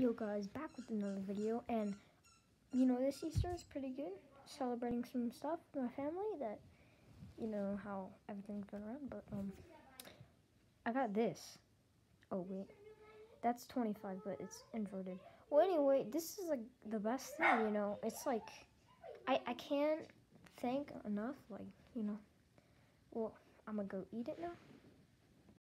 Yo guys, back with another video, and you know this Easter is pretty good. Celebrating some stuff with my family that, you know how everything's going around, but um, I got this. Oh wait, that's 25, but it's inverted. Well, anyway, this is like the best thing, you know. It's like I I can't thank enough, like you know. Well, I'm gonna go eat it now.